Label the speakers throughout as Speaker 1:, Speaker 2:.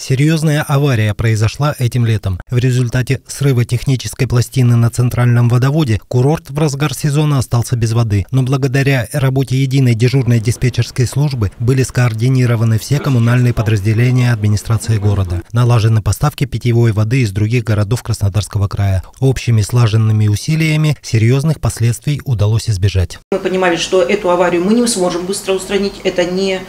Speaker 1: Серьезная авария произошла этим летом. В результате срыва технической пластины на центральном водоводе курорт в разгар сезона остался без воды. Но благодаря работе единой дежурной диспетчерской службы были скоординированы все коммунальные подразделения администрации города. Налажены поставки питьевой воды из других городов Краснодарского края. Общими слаженными усилиями серьезных последствий удалось избежать.
Speaker 2: Мы понимали, что эту аварию мы не сможем быстро устранить. Это не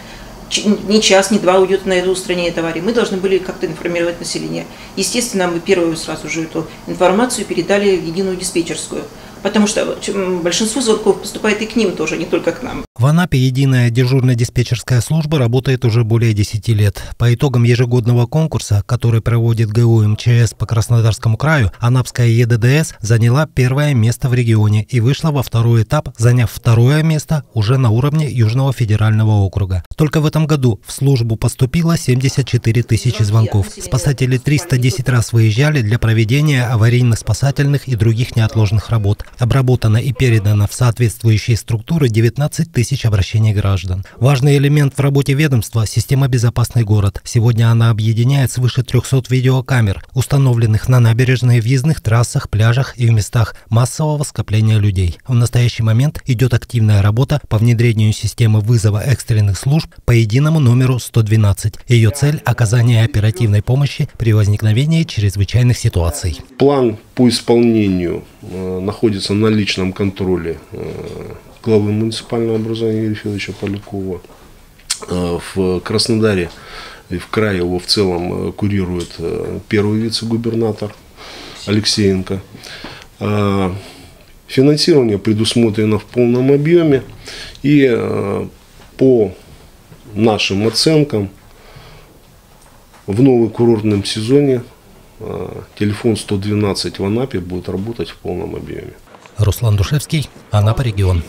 Speaker 2: ни час, ни два уйдет на это устранение аварии. Мы должны были как-то информировать население. Естественно, мы первую сразу же эту информацию передали в единую диспетчерскую потому что большинство звонков поступает и к ним тоже, не только к нам.
Speaker 1: В Анапе единая дежурно-диспетчерская служба работает уже более 10 лет. По итогам ежегодного конкурса, который проводит ГУ МЧС по Краснодарскому краю, Анапская ЕДДС заняла первое место в регионе и вышла во второй этап, заняв второе место уже на уровне Южного федерального округа. Только в этом году в службу поступило 74 тысячи звонков. Спасатели 310 раз выезжали для проведения аварийно-спасательных и других неотложных работ. Обработано и передано в соответствующие структуры 19 тысяч обращений граждан. Важный элемент в работе ведомства – система «Безопасный город». Сегодня она объединяет свыше 300 видеокамер, установленных на набережных, въездных трассах, пляжах и в местах массового скопления людей. В настоящий момент идет активная работа по внедрению системы вызова экстренных служб по единому номеру 112. Ее цель – оказание оперативной помощи при возникновении чрезвычайных ситуаций.
Speaker 3: План по исполнению э, находится на личном контроле э, главы муниципального образования Юрия Федоровича Полякова. Э, в Краснодаре и в крае его в целом курирует первый вице-губернатор Алексеенко. Финансирование предусмотрено в полном объеме и по нашим оценкам в новый курортном сезоне телефон 112 в Анапе будет работать в полном объеме.
Speaker 1: Руслан Душевский, Анапа регион.